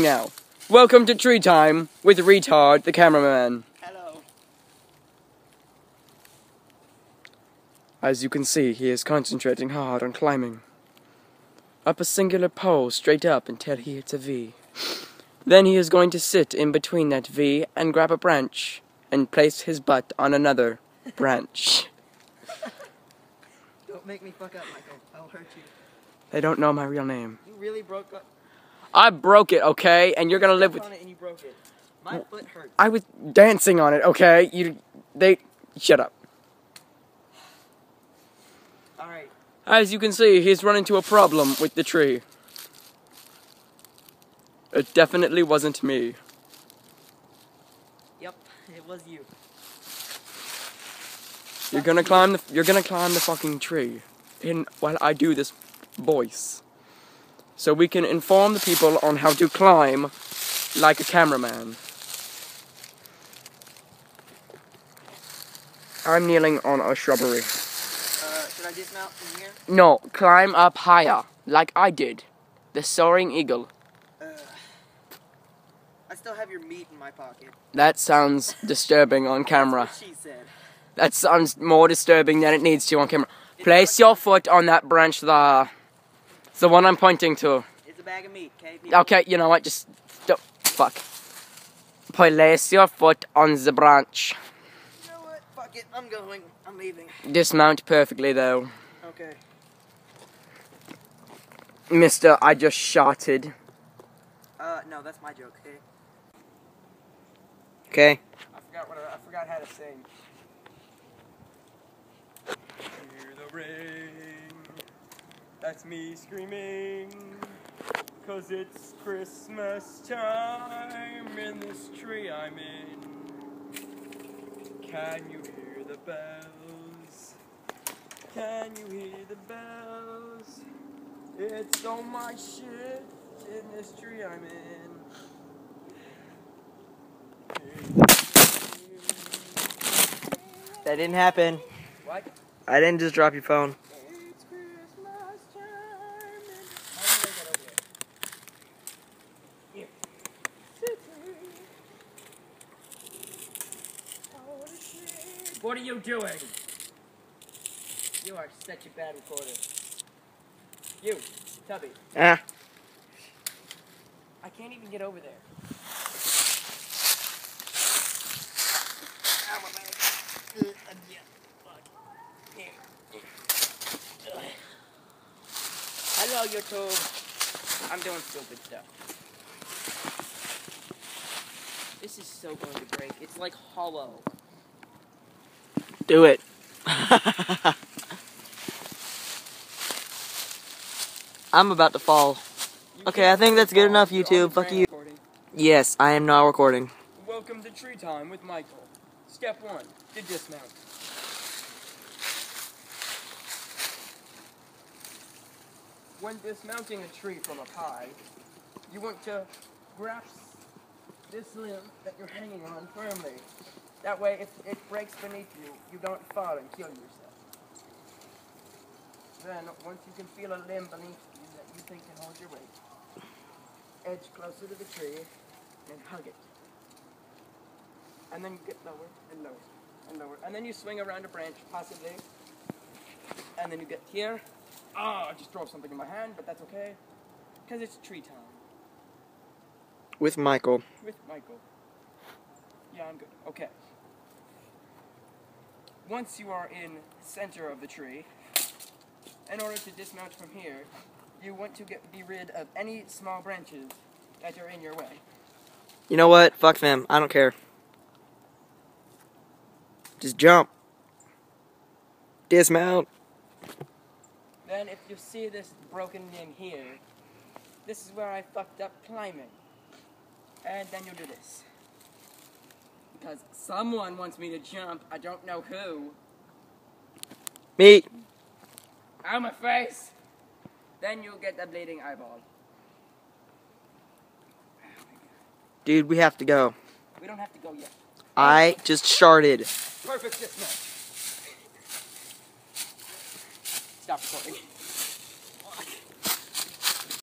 now. Welcome to Tree Time with Retard, the cameraman. Hello. As you can see, he is concentrating hard on climbing. Up a singular pole straight up until he hits a V. Then he is going to sit in between that V and grab a branch and place his butt on another branch. Don't make me fuck up, Michael. I'll hurt you. They don't know my real name. You really broke up. I broke it, okay? And you're gonna live with. and you broke it. My foot hurts. I was dancing on it, okay? You. They. Shut up. All right. As you can see, he's run into a problem with the tree. It definitely wasn't me. Yep, it was you. You're gonna climb the you're gonna climb the fucking tree in while I do this voice. So we can inform the people on how to climb like a cameraman. I'm kneeling on a shrubbery. Uh, should I dismount from here? No, climb up higher, like I did. The soaring eagle. Uh, I still have your meat in my pocket. That sounds disturbing on camera. She said. That sounds more disturbing than it needs to on camera. Place your foot on that branch there. It's the one I'm pointing to. It's a bag of meat, okay? Okay, you know what? Just don't. Fuck. Place your foot on the branch. You know what? Fuck it. I'm going. I'm leaving. Dismount perfectly, though. Okay. Mister, I just shouted. Uh, no, that's my joke, okay? Okay. I forgot what I, I forgot how to sing. Hear the rain. That's me screaming. Cause it's Christmas time in this tree I'm in. Can you hear the bells? Can you hear the bells? It's all my shit in this tree I'm in. That didn't happen. What? I didn't just drop your phone. It's Christmas time. and- How do they get over there? Here. What are you doing? You are such a bad recorder. You, Tubby. Ah. I can't even get over there. Hello, YouTube. I'm doing stupid stuff. This is so going to break. It's like hollow. Do it. I'm about to fall. You Okay, I think that's good enough, You're YouTube. Fuck you. recording. Yes, I am now recording. Welcome to Tree Time with Michael. Step one, to dismount. When dismounting a tree from a high, you want to grasp this limb that you're hanging on firmly. That way, if it breaks beneath you, you don't fall and kill yourself. Then, once you can feel a limb beneath you that you think can hold your weight, edge closer to the tree and hug it. And then you get lower and lower and lower. And then you swing around a branch, possibly. And then you get here. Oh, I just drove something in my hand, but that's okay. Because it's tree time With Michael. with Michael. Yeah, I'm good. Okay. Once you are in center of the tree, in order to dismount from here, you want to get be rid of any small branches that are in your way. You know what? Fuck them. I don't care. Just jump. Dismount. Then if you see this broken limb here, this is where I fucked up climbing. And then you'll do this. Because someone wants me to jump, I don't know who. Me. Ow, my face! Then you'll get the bleeding eyeball. Dude, we have to go. We don't have to go yet. I just started. Perfect dismount. Stop recording.